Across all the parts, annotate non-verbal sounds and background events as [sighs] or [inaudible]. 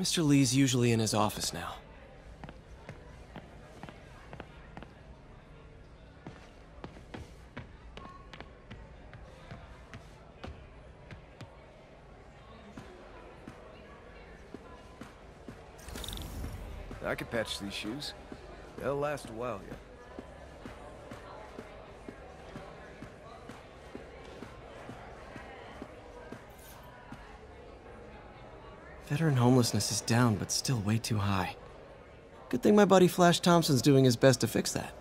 Mr. Lee's usually in his office now. I could patch these shoes. They'll last a while yet. Veteran homelessness is down, but still way too high. Good thing my buddy Flash Thompson's doing his best to fix that.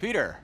Peter,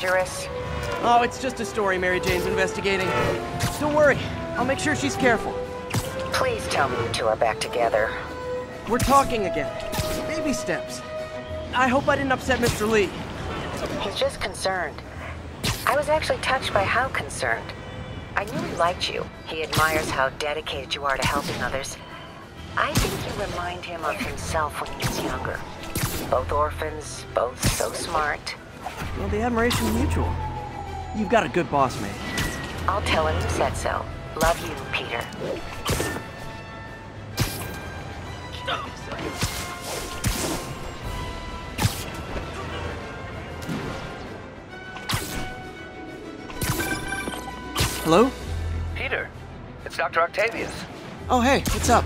Dangerous? Oh, it's just a story Mary Jane's investigating. Don't worry, I'll make sure she's careful. Please tell me you two are back together. We're talking again. Baby steps. I hope I didn't upset Mr. Lee. He's just concerned. I was actually touched by how concerned. I knew he liked you. He admires how dedicated you are to helping others. I think you remind him of himself when he was younger. Both orphans, both so smart. Well, the admiration's mutual. You've got a good boss, mate. I'll tell him you said so. Love you, Peter. Hello? Peter, it's Dr. Octavius. Oh, hey, what's up?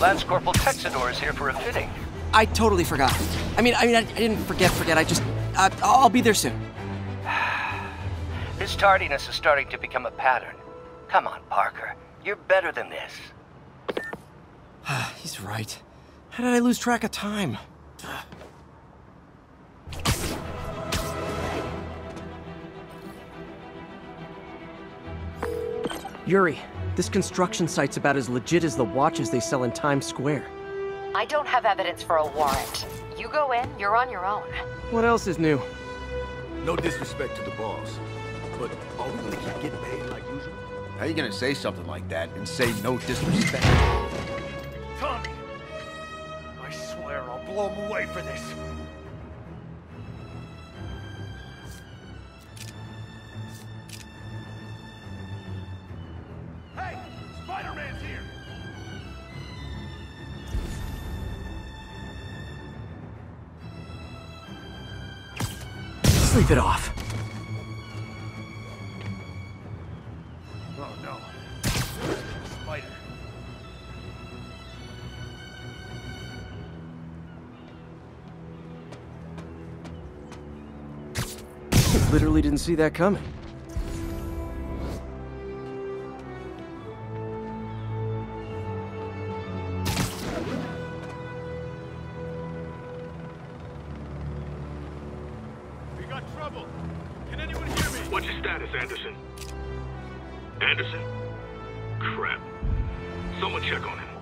Lance Corporal Texador is here for a fitting. I totally forgot. I mean, I mean, I, I didn't forget, forget. I just, uh, I'll be there soon. [sighs] This tardiness is starting to become a pattern. Come on, Parker. You're better than this. [sighs] He's right. How did I lose track of time? Yuri, this construction site's about as legit as the watches they sell in Times Square. I don't have evidence for a warrant. You go in, you're on your own. What else is new? No disrespect to the boss, but are we gonna keep getting paid like usual? How are you gonna say something like that and say no disrespect? Tommy! I swear I'll blow him away for this. Hey! Spider-Man's here! Sleep it off. Literally didn't see that coming. Check on him.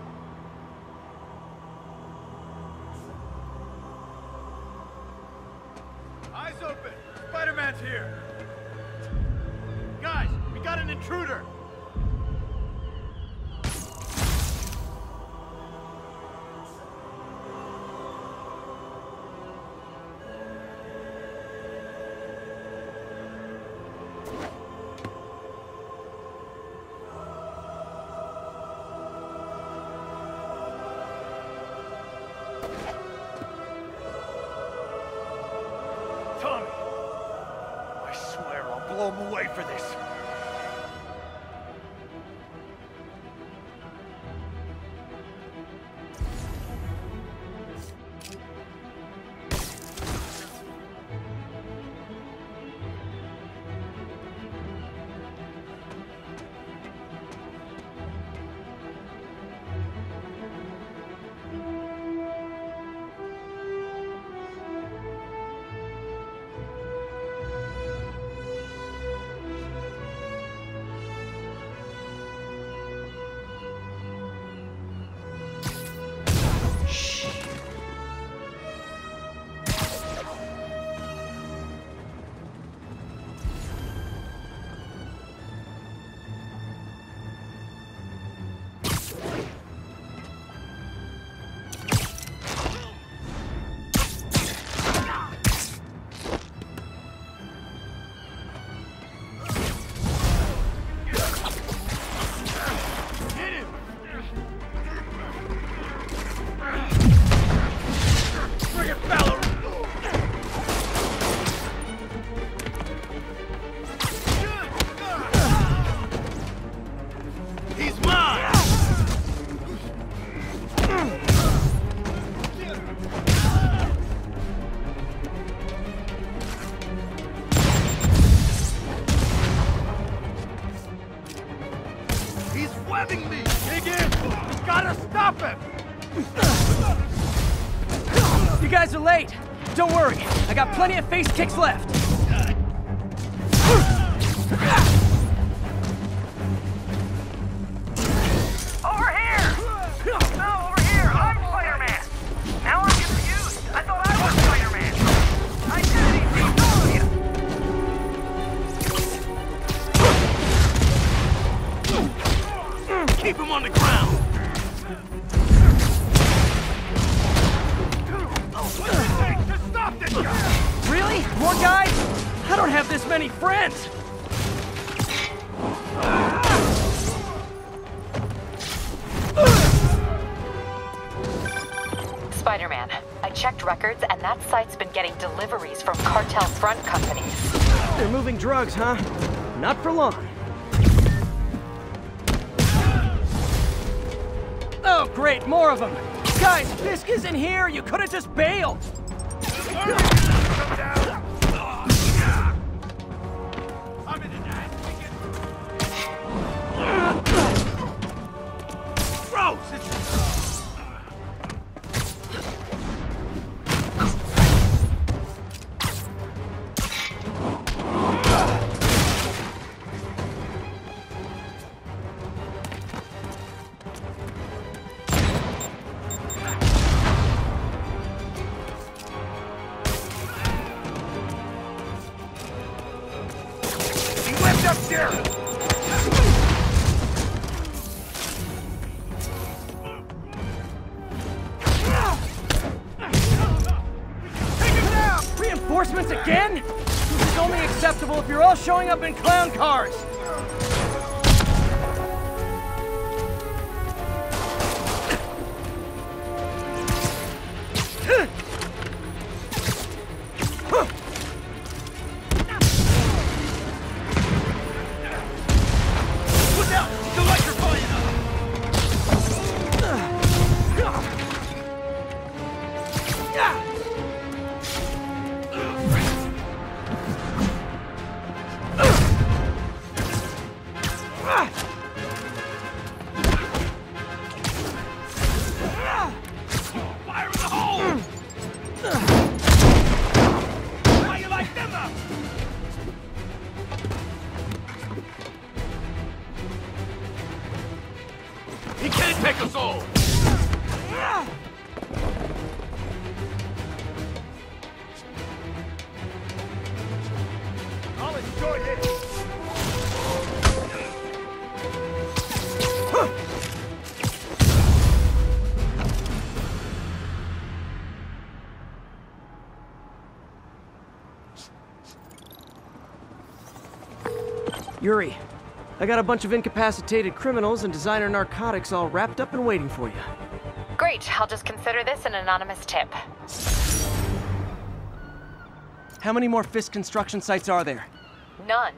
Don't I got plenty of face kicks left. Spider-Man, I checked records and that site's been getting deliveries from cartel front companies. They're moving drugs, huh? Not for long. Oh, great, more of them! Guys, Fisk isn't here! You could have just bailed! Down! Reinforcements again? This is only acceptable if you're all showing up in clown cars! Yuri, I got a bunch of incapacitated criminals and designer narcotics all wrapped up and waiting for you. Great, I'll just consider this an anonymous tip. How many more Fisk construction sites are there? None.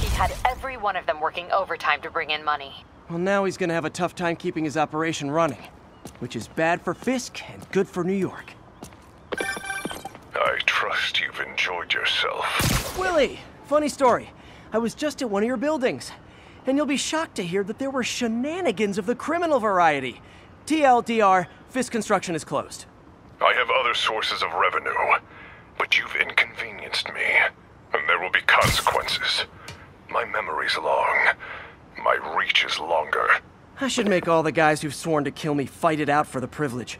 He had every one of them working overtime to bring in money. Well, now he's gonna have a tough time keeping his operation running, which is bad for Fisk and good for New York. I trust you've enjoyed yourself. Willie, funny story. I was just at one of your buildings, and you'll be shocked to hear that there were shenanigans of the criminal variety. TLDR, Fisk Construction is closed. I have other sources of revenue, but you've inconvenienced me, and there will be consequences. My memory's long. My reach is longer. I should make all the guys who've sworn to kill me fight it out for the privilege.